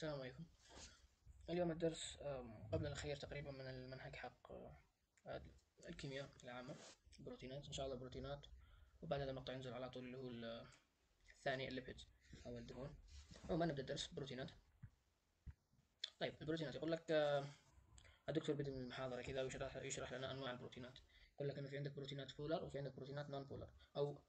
السلام عليكم. اليوم الدرس قبل الأخير تقريبا من المنهج حق آه، الكيمياء العامة البروتينات إن شاء الله البروتينات وبعد هذا المقطع ينزل على طول اللي هو ال- الثاني ال lipids أو الدهون عموما نبدأ الدرس بروتينات طيب البروتينات. يقول لك آه، الدكتور بدأ من المحاضرة كذا ويشرح يشرح لنا أنواع البروتينات. يقول لك إنه في عندك بروتينات polar وفي عندك بروتينات non-polar أو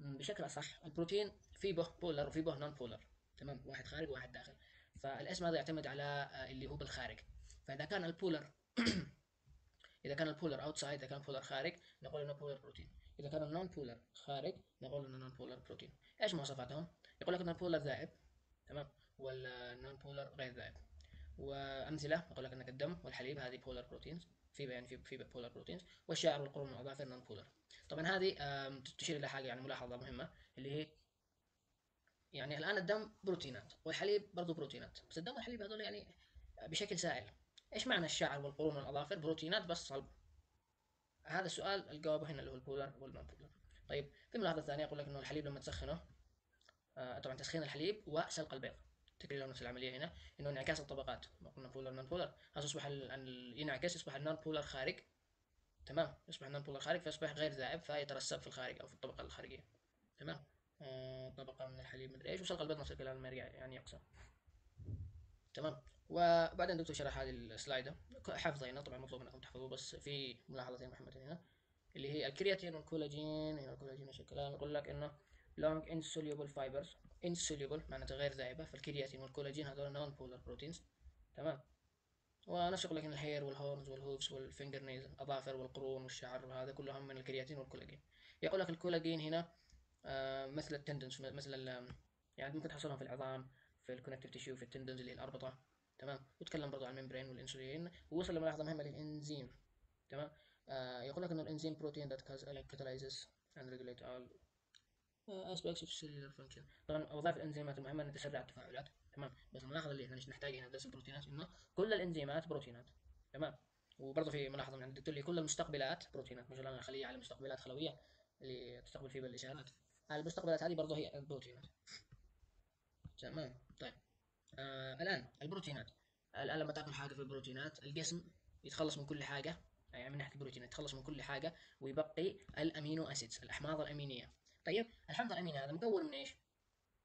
بشكل أصح البروتين في polar وفي به non-polar تمام؟ واحد خارج وواحد داخل. فالاسم هذا يعتمد على آه، اللي هو بالخارج. فإذا كان ال polar إذا كان ال polar outside إذا كان polar خارج نقول إنه polar protein إذا كان ال non-polar خارج نقول إنه non-polar protein إيش مواصفاتهم؟ يقول لك ان ال polar ذائب تمام؟ وال non-polar غير ذائب. وأمثلة يقول لك إنك الدم والحليب هذه polar proteins في يعني في في polar proteins والشعر والقرون والاظافر non-polar طبعا هذه تشير إلى حاجة يعني ملاحظة مهمة اللي هي يعني الآن الدم بروتينات والحليب برضو بروتينات. بس الدم والحليب هذول يعني بشكل سائل. إيش معنى الشعر والقرون والأظافر؟ بروتينات بس صلب. هذا السؤال الجواب هنا اللي هو ال polar وال non-polar طيب في ملاحظة ثانية يقول لك إنه الحليب لما تسخنه آه طبعا تسخين الحليب وسلق البيض. تكرر نفس العملية هنا؟ إنه انعكاس الطبقات. ما قلنا polar non-polar يصبح ينعكس يصبح ال non-polar خارج. تمام؟ يصبح ال non-polar خارج فيصبح غير ذائب فيترسب في الخارج أو في الطبقة الخارجية. تمام؟ طبقة من الحليب مدري إيش وسلق البيض نفس الكلام يعني يقسى تمام. وبعدين الدكتور شرح هذه السلايدة. حافظة هنا طبعا مطلوب منكم تحفظوه بس في ملاحظتين مهمة هنا اللي هي الكيراتين والكولاجين هنا الكولاجين نفس الكلام يقول لك إنه long insoluble fibers insoluble معناته غير ذائبة فالكيراتين والكولاجين هذول non-polar proteins تمام. ونفس يقول لك إن ال hair وال horns وال hooves وال fingernails الأظافر والقرون والشعر وهذا كلهم من الكيراتين والكولاجين. يقول لك الكولاجين هنا آه، مثل ال tendons مثل يعني ممكن تحصلهم في العظام في ال connective tissue في ال tendons اللي هي الأربطة تمام؟ وتكلم برضو عن ال membrane والانسولين ووصل لملاحظه مهمة للانزيم تمام؟ آه يقول لك انه الإنزيم بروتين catalyzes and regulate all uh, aspects of cellular function. طبعا وظائف الإنزيمات المهمة إنها تسرع التفاعلات تمام؟ بس الملاحظه اللي إحنا نحتاجها هنا درس البروتينات إنه كل الإنزيمات بروتينات تمام؟ وبرضه في ملاحظة من عند الدكتور كل المستقبلات بروتينات مش الخليه على مستقبلات خلوية اللي تستقبل فيه بالإشارات. المستقبلات هذه برضه هي البروتينات. تمام طيب. آه الآن البروتينات. الآن لما تأكل حاجة في البروتينات الجسم يتخلص من كل حاجة. يعني من ناحية البروتينات يتخلص من كل حاجة ويبقي الأمينو أسيدز الأحماض الأمينية. طيب الحمض الأميني هذا مكون من إيش؟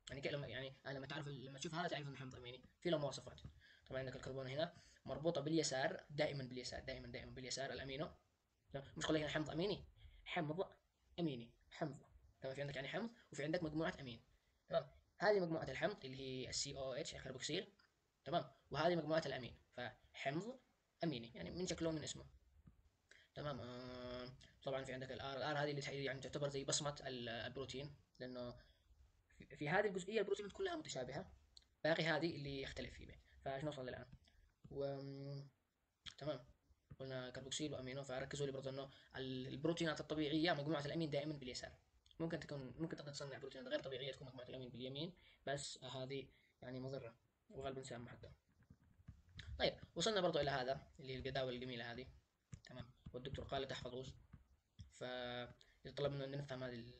يعني لما يعني أنا لما تعرف لما تشوف هذا تعرف إنه حمض أميني. في له مواصفات. طبعا عندك الكربون هنا مربوطة باليسار دائما باليسار دائما دائما باليسار الأمينو. لا، مش قول هنا حمض أميني حمض أميني حمض تمام في عندك يعني حمض وفي عندك مجموعة أمين. تمام؟ هذه مجموعة الحمض اللي هي ال COH الكربوكسيل تمام؟ وهذه مجموعة الأمين. فحمض أميني يعني من شكله من اسمه. تمام؟ آه طبعا في عندك ال R ال R هذه اللي يعني تعتبر زي بصمة ال- البروتين لأنه في, هذه الجزئية البروتينات كلها متشابهة. باقي هذه اللي يختلف فيه. فايش نوصل الان و تمام. قلنا كربوكسيل وامينو فركزوا لي برضه إنه ال- البروتينات الطبيعية مجموعة الأمين دائما باليسار. ممكن تكون ممكن تقدر تصنع بروتينات غير طبيعيه تكون مجموعه الامين باليمين بس هذه يعني مضرة وغالبا سام حتى طيب وصلنا برضه إلى هذا اللي هي الجداول الجميلة هذه. تمام. والدكتور قال تحفظوش فيتطلب منا ان نفهم هذه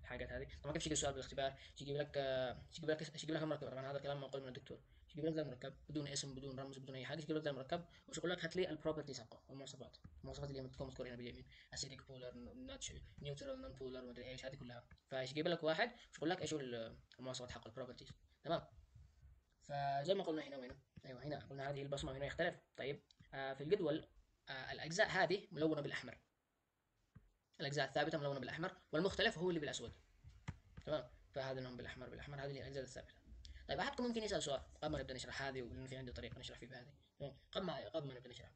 الحاجات هذه. طبعا كيف يجي سؤال بالاختبار؟ يجيب لك آه، يجيب لك يجيب لك المركب طبعا هذا كلام منقول من الدكتور. يجيب لك ذا المركب بدون اسم بدون رمز بدون أي حاجة يجيب لك ذا المركب وش يقول لك؟ هات لي ال properties حقه المواصفات. المواصفات اللي تكون مذكورة هنا باليمين. acidic polar ناتش neutral non-polar مدري إيش. هذه كلها. فيجيب لك واحد. وش يقول لك؟ إيش المواصفات حق ال properties تمام؟ فزي ما قلنا هنا وهنا. أيوه هنا. قلنا هذه البصمة هنا يختلف؟ طيب. آه في الجدول آه الأجزاء هذه ملونة بالأحمر. الأجزاء الثابتة ملونة بالأحمر والمختلف هو اللي بالأسود. تمام؟ فهذا لهم بالأحمر بالأحمر. هذه الأجزاء الثابتة. طيب احدكم ممكن يسال سؤال؟ قبل ما نبدأ نشرح هذه ولأنه في عندي طريقة نشرح فيه تمام؟ قبل ما قبل ما نبدأ نشرح.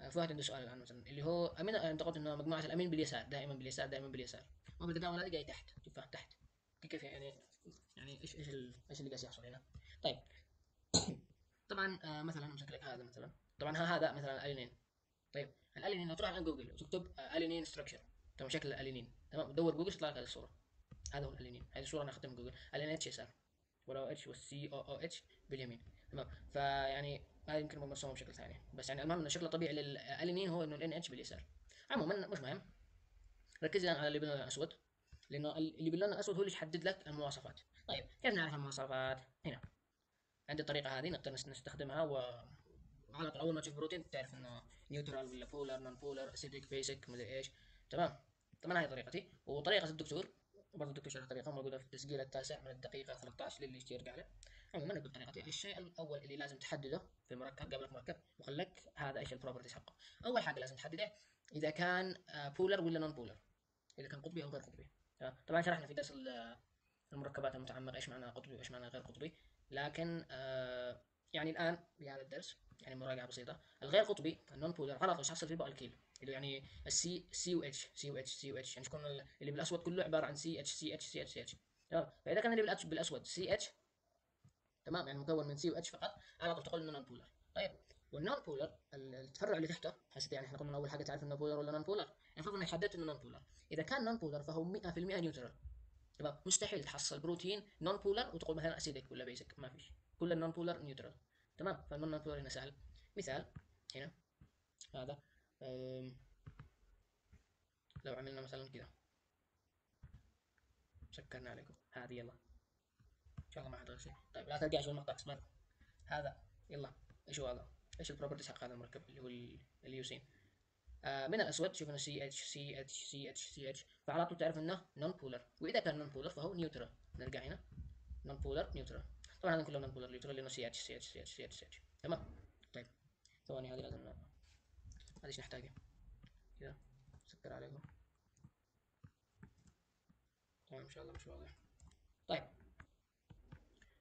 آه، فهد عنده سؤال الآن مثلا اللي هو أمين انت قلت إنه مجموعة الأمين باليسار دائما باليسار دائما باليسار. ما بالتداول هذه جاي تحت شوفها تحت. كيف يعني يعني إيش إيش إيش اللي قاعد يحصل هنا؟ طيب. طبعا آه مثلا امسك لك هذا مثلا. طبعا هذا مثلا الينين طيب الألينين لو تروح على جوجل وتكتب آه alanine structure تمام شكل الألينين. تمام؟ تدور جوجل تطلع لك هذه الصورة. هذا هو الألينين. هذه الصورة أنا اخذتها من جوجل. الين إتش يسار ولو إتش والسي أو أو إتش باليمين. تمام. فيعني هذا يمكن مرسومه بشكل ثاني. بس يعني المهم إنه الشكل الطبيعي للالينين هو إنه ال NH باليسار. عموما مش مهم. ركز الان على اللي باللون الاسود لأنه اللي باللون الاسود هو اللي يحدد لك المواصفات. طيب كيف نعرف المواصفات؟ هنا. عندي الطريقة هذه نقدر نستخدمها و على طول. أول ما تشوف بروتين تعرف إنه neutral ولا polar non-polar acidic basic مدري إيش. تمام. طبعا هذه طريقتي. وطريقة الدكتور برضه الدكتور شرح طريقة موجودة في التسجيل التاسع من الدقيقة 13 للي يشتي يرجع له عموما نقول طريقتي. الشيء الأول اللي لازم تحدده في المركب قبل المركب وقال لك هذا إيش ال properties حقه. أول حاجة لازم تحدده إذا كان polar ولا non-polar إذا كان قطبي أو غير قطبي. طبعا شرحنا في درس المركبات المتعمقة إيش معنى قطبي وإيش معنى غير قطبي. لكن آه يعني الآن بهذا الدرس يعني مراجعة بسيطة. الغير قطبي ال non-polar إيش حصل فيه بقى alkyl اللي يعني السي سي و اتش سي و اتش سي و اتش يعني تكون اللي بالأسود كله عبارة عن CH سي اتش سي اتش سي اتش تمام فإذا كان اللي بالأسود سي اتش تمام يعني مكون من C و H فقط. على طول تقول إنه non-polar طيب وال non-polar التفرع اللي تحته حسيت يعني إحنا قلنا أول حاجة تعرف إنه polar ولا non-polar المفروض انك حددت إنه non-polar إذا كان non-polar فهو 100% neutral تمام مستحيل تحصل بروتين non-polar وتقول مثلا acidic ولا basic ما فيش. كل ال non-polar neutral تمام فال non-polar هنا سهل. مثال هنا هذا. لو عملنا مثلا كذا سكرنا عليكم. هذه يلا. ان شاء الله ما حد شيء. طيب لا ترجع شو المقطع اصبر هذا يلا. إيش هو هذا؟ إيش ال properties حق هذا المركب اللي هو اليوسين آه من الأسود شوف انه سي اتش سي اتش سي اتش سي اتش فعلى طول تعرف إنه non-polar وإذا كان non-polar فهو neutral نرجع هنا. non-polar neutral طبعا هذا كله non-polar neutral لأنه سي اتش سي اتش سي اتش سي اتش تمام؟ طيب. ثواني هذه لازم هذه إيش نحتاجها كذا. سكر عليكم. تمام إن شاء الله مش واضح. طيب.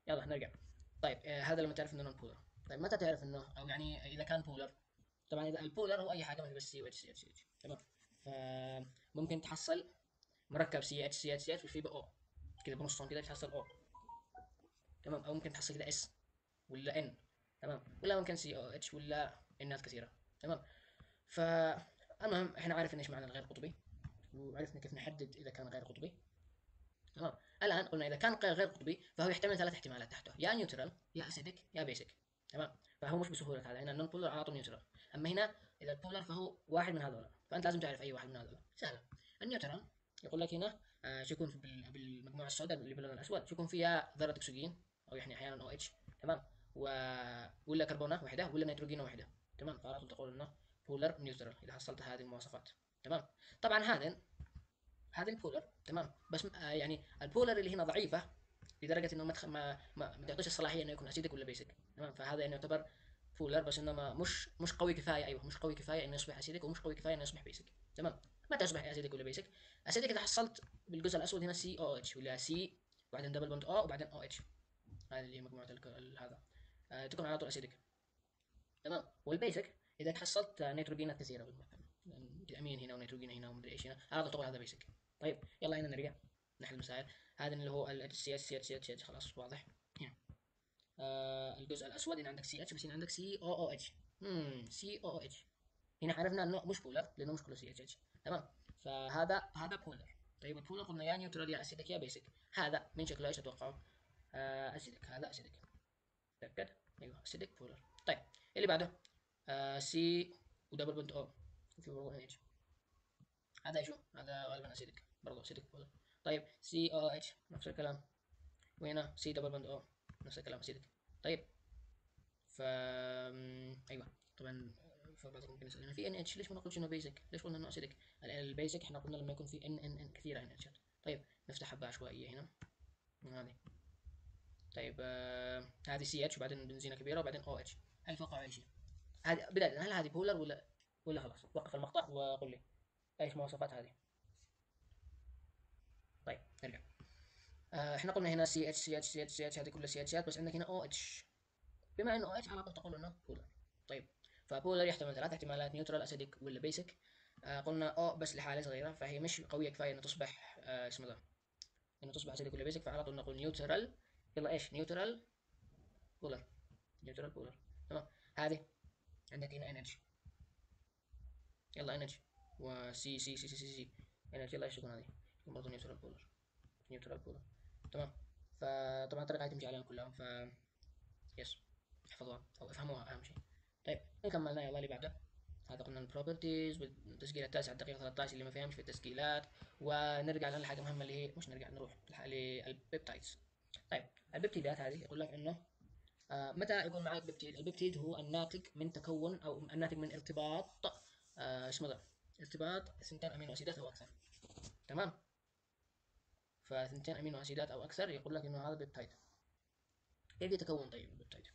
يلا نرجع. طيب آه هذا لما تعرف إنه non-polar طيب متى تعرف إنه أو يعني إذا كان polar طبعا إذا ال polar هو أي حاجة مش بس سي اتش سي اتش اتش تمام. فممكن تحصل مركب سي اتش سي اتش سي اتش وفي O كذا بنصهم كذا تحصل O تمام. أو ممكن تحصل كذا S ولا N تمام. ولا ممكن سي أو اتش ولا انات كثيرة. تمام. فالمهم إحنا عارفين إيش معنى الغير قطبي وعرفنا كيف نحدد إذا كان غير قطبي. تمام؟ الآن قلنا إذا كان غير قطبي فهو يحتمل ثلاث احتمالات تحته يا neutral يا acidic يا basic. تمام؟ فهو مش بسهولة هذا هنا ال non-polar على طول neutral. أما هنا إذا ال polar فهو واحد من هذول فأنت لازم تعرف أي واحد من هذول سهلة. ال neutral يقول لك هنا آه شو يكون بالمجموعة السوداء اللي باللون الأسود؟ شو يكون فيها ذرة أكسجين؟ أو يعني أحيانا OH تمام؟ و... ولا كربونة واحدة ولا نيتروجين واحدة. تمام؟ فعلى طول تقول إنه polar neutral إذا حصلت هذه المواصفات. تمام؟ طبعا هذا هذا ال polar تمام؟ بس آه يعني ال polar اللي هنا ضعيفة لدرجة إنه ما ما ما, ما تعطيش الصلاحية إنه يكون acidic ولا basic تمام؟ فهذا يعني يعتبر polar بس انما مش مش قوي كفاية. أيوه مش قوي كفاية إنه يصبح acidic ومش قوي كفاية إنه يصبح basic تمام؟ متى يصبح acidic ولا basic acidic إذا حصلت بالجزء الأسود هنا سي أو اتش ولا سي وبعدين double bond O وبعدين OH هذه اللي هي مجموعه هذا. آه تكون على طول acidic. تمام؟ وال basic إذا حصلت نيتروجينات كثيره بالمركب امين هنا ونيتروجين هنا ومدري إيش هنا. على طول هذا basic طيب يلا هنا نرجع. نحل المسائل. هذا اللي هو ال CH سي اتش سي اتش خلاص واضح. هنا آه الجزء الأسود هنا عندك سي اتش بس هنا عندك سي أو أو اتش سي أو اتش هنا عرفنا إنه مش polar لأنه مش كله CH H تمام؟ فهذا هذا polar طيب ال polar قلنا يا neutral يا acidic يا basic هذا من شكله إيش تتوقعوا آه acidic هذا acidic تأكد؟ أيوه acidic polar طيب اللي بعده؟ C و double bond O. في برضه H هذا شو هذا غالبا acidic برضه acidic طيب C O H نفس الكلام. وهنا C double bond O. نفس الكلام acidic طيب. ف أيوه. طبعا فبعضكم ممكن يسالنا في N H ليش ما نقولش إنه basic ليش قلنا إنه acidic ال basic إحنا قلنا لما يكون في ان ان ان كثيرة إن اتشات طيب نفتح حبة عشوائية هنا. هذه. طيب آه هذه C H وبعدين بنزينه كبيرة وبعدين O H هل توقعوا اي شيء هذه بداية هل هذه polar ولا ولا خلاص وقف المقطع وقل لي إيش مواصفات هذه؟ طيب نرجع. آه إحنا قلنا هنا سي اتش سي اتش سي اتش سي اتش هذه كلها C H ات بس عندك هنا O H بما إنه O H على طول تقول إنه polar. طيب ف polar يحتمل ثلاث احتمالات neutral acidic ولا basic. آه قلنا O بس لحالة صغيرة فهي مش قوية كفاية إنه تصبح آه اسمه ذا إنه تصبح acidic ولا basic فعلى طول نقول neutral. يلا إيش؟ neutral polar. neutral polar. تمام؟ هذه. عندك هنا NH يلا انرجي وسي سي سي سي سي سي انرجي يلا إيش تكون هذه برضه neutral polar neutral polar تمام فطبعا الطريقة تمشي عليهم كلهم ف yes احفظوها أو افهموها اهم شيء طيب نكمل يلا اللي بعده هذا قلنا ال properties والتسجيل التاسع الدقيقه 13 اللي ما فهمش في التسجيلات ونرجع للحاجه مهمه اللي هي مش نرجع نروح لل peptides طيب ال peptide ات هذه يقول لك انه متى يكون معك peptide ال peptide هو الناتج من تكون أو الناتج من ارتباط آه اسمه ذا ارتباط ثنتين amino acid ات أو أكثر. تمام؟ فثنتين amino acid ات أو أكثر يقول لك إنه هذا peptide كيف يتكون طيب ال peptide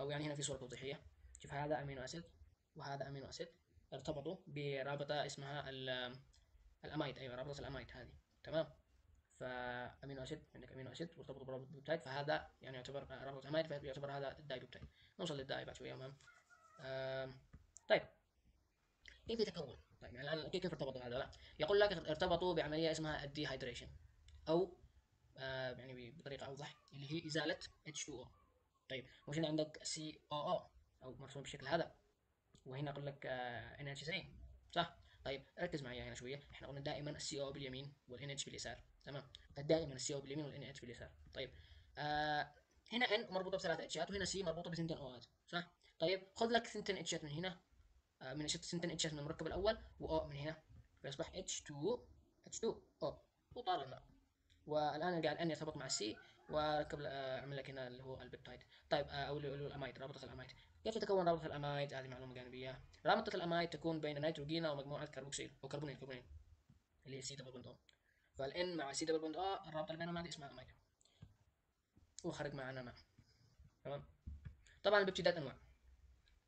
أو يعني هنا في صورة توضيحية. شوف هذا amino acid وهذا amino acid ارتبطوا برابطة اسمها ال amide. أيوه رابطة ال amide هذه. تمام؟ ف amino acid عندك amino acid مرتبط برابط peptide فهذا يعني يعتبر رابط amide فيعتبر هذا ال dipeptide نوصل لل di بعد شوية أمام. طيب. كيف يتكون؟ طيب يعني الآن كيف ارتبطوا هذا؟ لا. يقول لك ارتبطوا بعملية اسمها ال dehydration أو آه يعني بطريقة أوضح اللي هي إزالة H2O طيب وش هنا عندك COO أو مرسوم بالشكل هذا. وهنا أقول لك آه NH3 صح؟ طيب ركز معي هنا شوية. إحنا قلنا دائما السي أو باليمين والإن إتش باليسار. تمام؟ فدائما السي أو باليمين والإن إتش باليسار. طيب آه هنا N مربوطة بثلاث H ات وهنا C مربوطة بثنتين O ات صح؟ طيب خذ لك ثنتين H ات من هنا آه من ثنتين H ات من المركب الأول و O من هنا. فيصبح إتش 2 إتش 2 أو. وطار الماء والآن قاعد N يرتبط مع ال C وركب آه عمل لك هنا اللي هو ال peptide. طيب آه أو ال amide رابطة ال amide. كيف تتكون رابطة ال amide؟ هذه معلومة جانبية. رابطة الأمايد تكون بين نيتروجين ومجموعة كربوكسيل أو كربونيل اللي هي C double bond O. فال N مع C double bond O الرابطة اللي بينهم هذه اسمها amide وخرج معنا ماء تمام؟ طبعا ال peptide ات انواع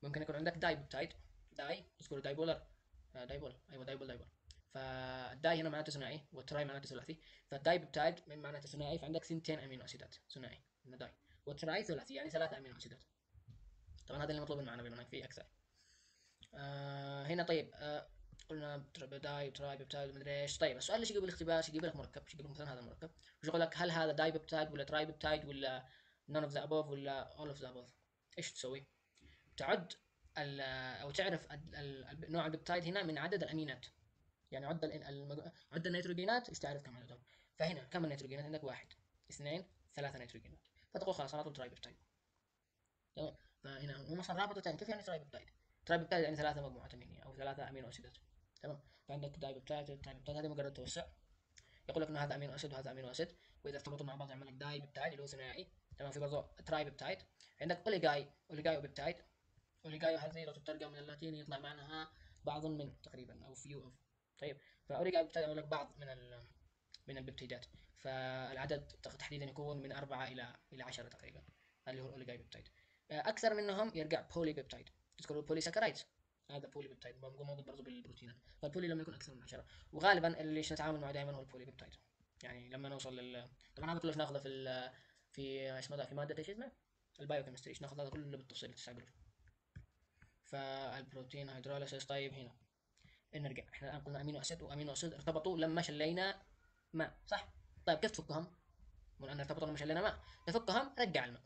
ممكن يكون عندك dipeptide. di تذكروا dipolar آه dipole أيوه dipole dipole فال di هنا معناته ثنائي وال tri معناته ثلاثي. فال dipeptide معناته ثنائي فعندك ثنتين amino acid ات. ثنائي من di. وال tri ثلاثي يعني ثلاثة amino acid ات. طبعا هذا اللي مطلوب معنا بالمنهج في أكثر آه هنا طيب آه قلنا di و tripeptide ومدري إيش. طيب السؤال اللي يجيب بالاختبار؟ يجيب لك مركب؟ يجيب لك مثلا هذا المركب يقول لك؟ هل هذا dipeptide ولا tripeptide ولا none of the above ولا all of the above إيش تسوي؟ تعد أو تعرف نوع ال peptide هنا من عدد الأمينات. يعني عد عد النيتروجينات إيش تعرف كم عددهم؟ فهنا كم النيتروجينات عندك؟ واحد. اثنين ثلاثة نيتروجينات. فتقول خلاص على طول tripeptide. تمام؟ فهنا هم أصلا كيف يعني tripeptide؟ tripeptide يعني ثلاثة مجموعات أمينية أو ثلاثة amino acid ات. تمام؟ فعندك dipeptide tripeptide هذه مجرد توسع. يقول لك إنه هذا amino acid وهذا amino acid وإذا ارتبطوا مع بعض يعمل لك dipeptide اللي هو ثنائي تمام؟ في برضه tripeptide عندك oligo oligopeptide oligo هذه لو تترجم من اللاتيني يطلع معناها بعض من تقريبا أو few of طيب. ف oligopeptide يقول لك بعض من ال من ال peptide ات فالعدد تحديدا يكون من أربعة إلى إلى 10 تقريبا. اللي هو ال oligopeptide أكثر منهم يرجع polypeptide تذكروا ال polysaccharides هذا polypeptide. موجود برضه بالبروتينات فال poly لما يكون أكثر من 10 وغالبا اللي نتعامل معه دائما هو ال polypeptide. يعني لما نوصل لل طبعا هذا كله ناخذه في. في اسمه ذا؟ في مادة إيش اسمه؟ ال biochemistry ناخذ هذا كله بالتفصيل تستعجلوا فال protein hydrolysis طيب هنا. نرجع. إحنا الآن قلنا amino acid و amino acid. ارتبطوا لما شلينا ماء صح؟ طيب كيف تفكهم؟ من ارتبطوا لما شلينا ماء. تفكهم رجع الماء.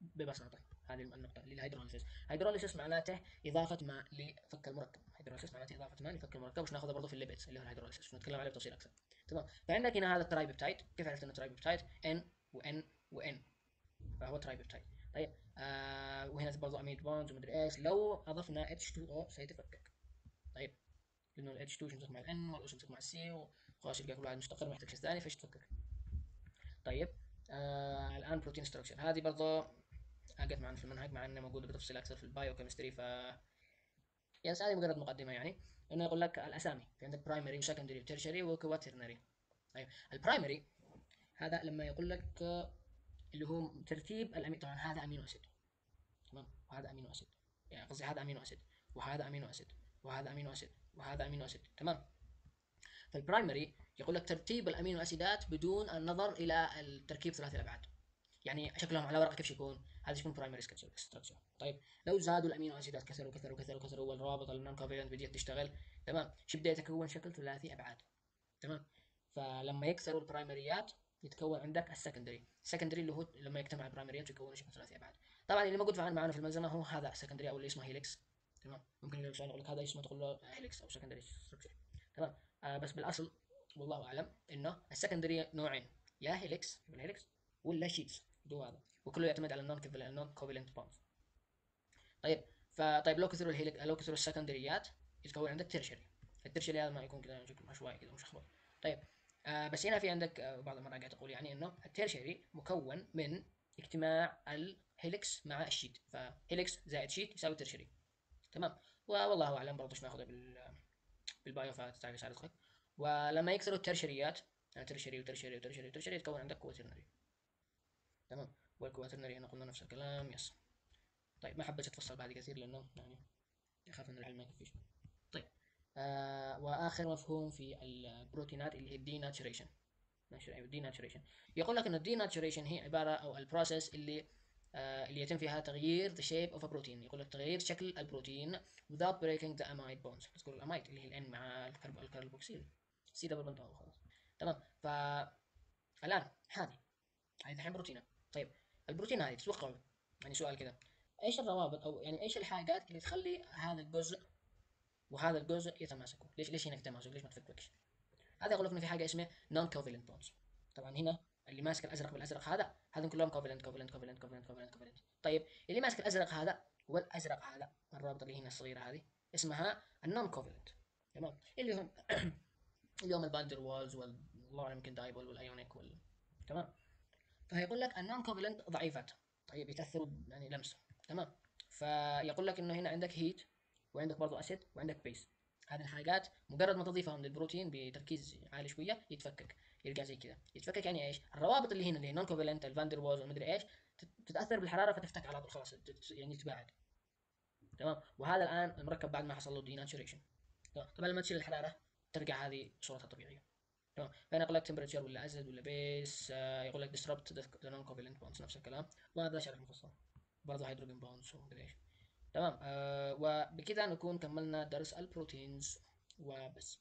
ببساطة. هذه النقطة اللي ال hydrolysis، hydrolysis معناته إضافة ماء لفك المركب، hydrolysis معناته إضافة ماء لفك المركب. وش ناخذه برضه في ال lipids اللي هو ال hydrolysis. ونتكلم عليه بتفصيل أكثر. تمام، فعندك هنا هذا ال tripeptide، كيف عرفت إنه tripeptide؟ N وN وN فهو tripeptide. طيب آه وهنا برضه amide bonds ومدري إيش، لو أضفنا H2O سيتفكك. طيب لأنه ال H2 يمسك مع ال N وال O يمسك مع ال C وخلاص يبقى كل واحد مستقر ما يحتاج شيء ثاني فايش تفكك. طيب آه الآن protein structure هذه برضه جت معنا في المنهج مع انها موجوده بتفصيل أكثر في ال biochemistry ف يعني هذه مجرد مقدمه يعني. إنه يقول لك الأسامي في عندك primary و secondary و tertiary و quaternary طيب ال primary هذا لما يقول لك اللي هو ترتيب ال amin طبعا هذا amino acid. تمام؟ وهذا amino acid. يعني قصدي هذا amino acid وهذا amino acid وهذا amino acid وهذا amino acid. تمام؟ فال primary يقول لك ترتيب ال amino acid ات بدون النظر إلى التركيب ثلاثي الأبعاد. يعني شكلهم على ورقة كيف يكون؟ هذا يكون primary structure طيب لو زادوا ال amino acid ات كثروا كثروا كثروا كثروا والروابط ال non-covalent بدات تشتغل تمام؟ شو بدا يتكون شكل ثلاثي أبعاد تمام؟ فلما يكثروا ال primary ات يتكون عندك ال secondary ال secondary اللي هو لما يجتمع ال primary ات يكون شكل ثلاثي أبعاد. طبعا اللي موجود معنا في الملزمة هو هذا ال secondary أو اللي اسمه helix تمام؟ ممكن يقول لك هذا اسمه تقول له helix أو secondary structure تمام؟ آه بس بالأصل والله أعلم إنه ال secondary نوعين يا helix ال helix ولا sheets دو هذا وكله يعتمد على ال non ال non-covalent bonds طيب فطيب لو كثروا ال heli لو كثروا ال secondary ات يتكون عندك tertiary ال tertiary هذا ما يكون كذا شكل عشوائي كذا مشخبط طيب آه بس هنا في عندك آه بعض المراجع تقول يعني إنه ال tertiary مكون من اجتماع ال helix مع ال sheet. ف helix زائد sheet يساوي tertiary تمام؟ والله أعلم برضه إيش ناخذها بال بال bio فتعرف يساعدك ولما يكثروا الترشريات يعني ترشري وترشري وترشري وترشري يتكون عندك quaternary تمام. وال quaternary هنا قلنا نفس الكلام yes. طيب ما حبيت أتفصل بعد كثير لأنه يعني اخاف إن العلم ما يكفيش. طيب آه وآخر مفهوم في البروتينات اللي هي ال denaturation denaturation يقول لك إن ال denaturation هي عبارة أو ال process اللي آه اللي يتم فيها تغيير the shape of a protein. يقول لك تغيير شكل البروتين without breaking the amide bonds. تقول ال amide اللي هي ال N مع ال carboxyl C double bond خلاص تمام. ف الان هذه هذه الحين بروتينات. طيب البروتين هذه تتوقعوا يعني سؤال كذا. إيش الروابط أو يعني إيش الحاجات اللي تخلي هذا الجزء وهذا الجزء يتماسكوا؟ ليش ليش هنا تماسك؟ ليش ما تفككش؟ هذا يقول لك انه في حاجة اسمها non-covalent bonds طبعا هنا اللي ماسك الأزرق بالأزرق هذا هذا كلهم covalent covalent covalent covalent covalent covalent طيب اللي ماسك الأزرق هذا والأزرق هذا الرابطه اللي هنا الصغيرة هذه اسمها ال non-covalent تمام؟ اللي هم اللي هم ال Van der Waals والله يمكن dipole وال ionic وال تمام؟ فيقول لك ال non ضعيفات. طيب يتاثروا يعني لمسه تمام. فيقول لك إنه هنا عندك heat وعندك برضه acid وعندك base هذه الحاجات مجرد ما تضيفهم للبروتين بتركيز عالي شوية يتفكك يرجع زي كذا يتفكك يعني إيش؟ الروابط اللي هنا اللي هي non-covalent ال Van der Waals ومدري إيش تتأثر بالحرارة فتفتك على طول خلاص يعني تباعد تمام. وهذا الآن المركب بعد ما حصل له denaturation طبعا لما تشيل الحرارة ترجع هذه صورتها الطبيعيه تمام فهنا يقول لك temperature ولا acid ولا base آه يقول لك disrupt the non-covalent bonds نفس الكلام. وهذا شرح مفصل. برضه hydrogen bonds ومدري إيش. تمام. آه وبكذا نكون كملنا درس ال proteins وبس.